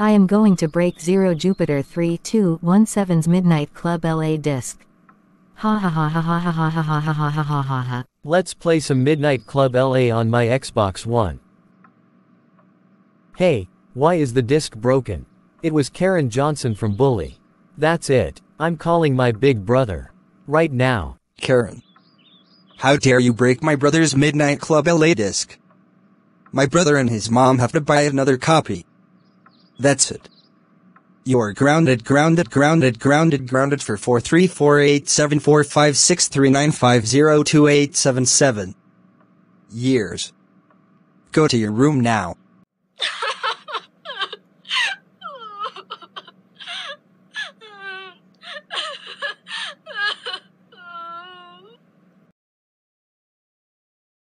I am going to break Zero Jupiter 3217's Midnight Club LA disc. Ha ha ha ha ha ha ha ha ha ha ha ha ha ha ha. Let's play some Midnight Club LA on my Xbox One. Hey, why is the disc broken? It was Karen Johnson from Bully. That's it. I'm calling my big brother. Right now. Karen. How dare you break my brother's Midnight Club LA disc? My brother and his mom have to buy another copy. That's it. You're grounded, grounded, grounded, grounded, grounded for 434874563950287. Years. Go to your room now.